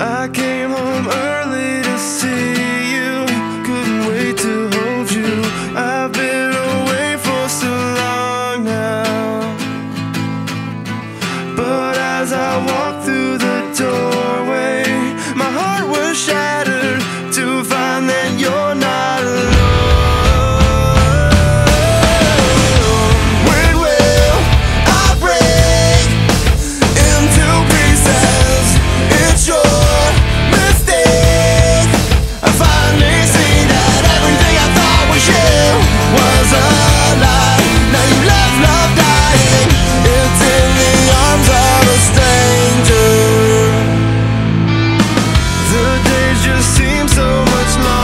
I came home early to see you. Couldn't wait to hold you. I've been away for so long now. But as I walk through just seems so much longer